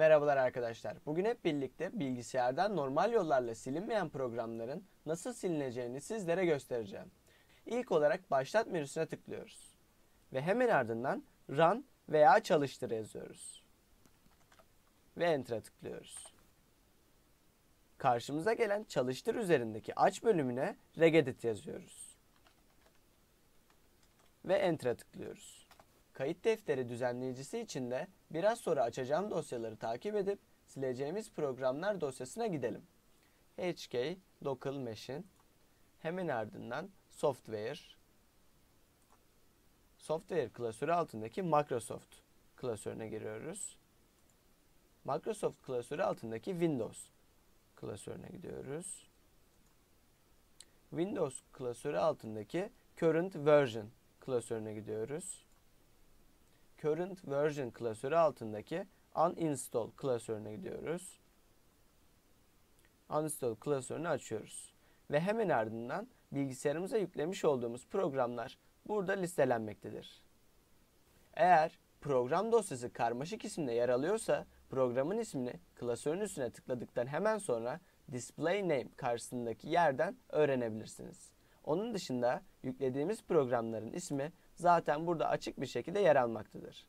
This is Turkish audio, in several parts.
Merhabalar arkadaşlar. Bugün hep birlikte bilgisayardan normal yollarla silinmeyen programların nasıl silineceğini sizlere göstereceğim. İlk olarak başlat menüsüne tıklıyoruz. Ve hemen ardından run veya çalıştır yazıyoruz. Ve enter'a tıklıyoruz. Karşımıza gelen çalıştır üzerindeki aç bölümüne regedit yazıyoruz. Ve enter'a tıklıyoruz. Kayıt defteri düzenleyicisi için de biraz sonra açacağım dosyaları takip edip sileceğimiz programlar dosyasına gidelim. HK Local Machine hemen ardından Software Software klasörü altındaki Microsoft klasörüne giriyoruz. Microsoft klasörü altındaki Windows klasörüne gidiyoruz. Windows klasörü altındaki Current Version klasörüne gidiyoruz. Current Version klasörü altındaki Uninstall klasörüne gidiyoruz. Uninstall klasörünü açıyoruz. Ve hemen ardından bilgisayarımıza yüklemiş olduğumuz programlar burada listelenmektedir. Eğer program dosyası karmaşık isimde yer alıyorsa programın ismini klasörün üstüne tıkladıktan hemen sonra Display Name karşısındaki yerden öğrenebilirsiniz. Onun dışında yüklediğimiz programların ismi zaten burada açık bir şekilde yer almaktadır.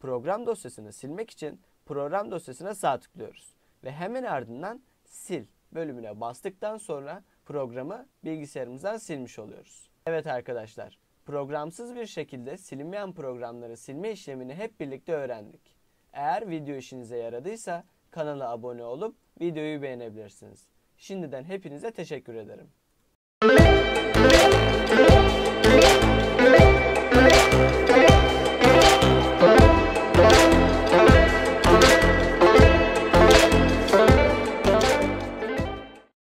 Program dosyasını silmek için program dosyasına sağ tıklıyoruz ve hemen ardından sil bölümüne bastıktan sonra programı bilgisayarımızdan silmiş oluyoruz. Evet arkadaşlar, programsız bir şekilde silinmeyen programları silme işlemini hep birlikte öğrendik. Eğer video işinize yaradıysa kanala abone olup videoyu beğenebilirsiniz. Şimdiden hepinize teşekkür ederim.